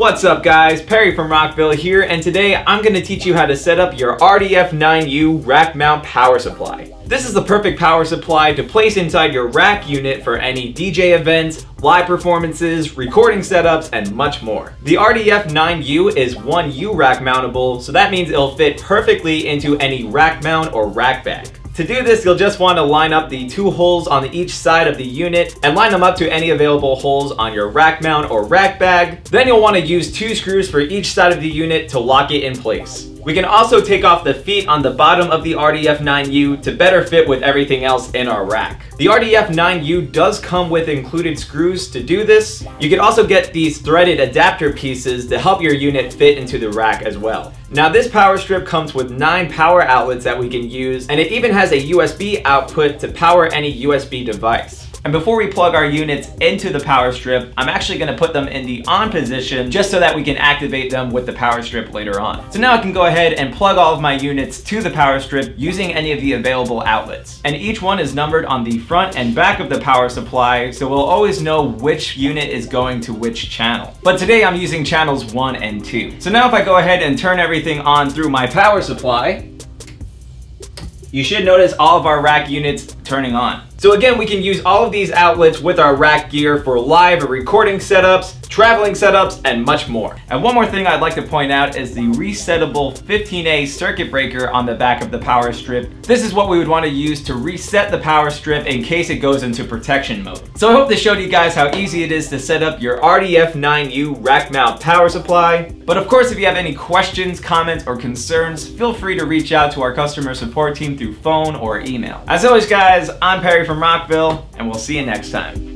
What's up guys, Perry from Rockville here, and today I'm going to teach you how to set up your RDF9U rack mount power supply. This is the perfect power supply to place inside your rack unit for any DJ events, live performances, recording setups, and much more. The RDF9U is one U rack mountable, so that means it'll fit perfectly into any rack mount or rack bag. To do this, you'll just want to line up the two holes on each side of the unit and line them up to any available holes on your rack mount or rack bag. Then you'll want to use two screws for each side of the unit to lock it in place. We can also take off the feet on the bottom of the RDF9U to better fit with everything else in our rack. The RDF9U does come with included screws to do this. You can also get these threaded adapter pieces to help your unit fit into the rack as well. Now this power strip comes with 9 power outlets that we can use and it even has a USB output to power any USB device. And before we plug our units into the power strip, I'm actually gonna put them in the on position just so that we can activate them with the power strip later on. So now I can go ahead and plug all of my units to the power strip using any of the available outlets. And each one is numbered on the front and back of the power supply, so we'll always know which unit is going to which channel. But today I'm using channels one and two. So now if I go ahead and turn everything on through my power supply, you should notice all of our rack units turning on. So again, we can use all of these outlets with our rack gear for live or recording setups, traveling setups, and much more. And one more thing I'd like to point out is the resettable 15A circuit breaker on the back of the power strip. This is what we would want to use to reset the power strip in case it goes into protection mode. So I hope this showed you guys how easy it is to set up your RDF9U rack mount power supply. But of course, if you have any questions, comments, or concerns, feel free to reach out to our customer support team through phone or email. As always guys, I'm Perry from Rockville, and we'll see you next time.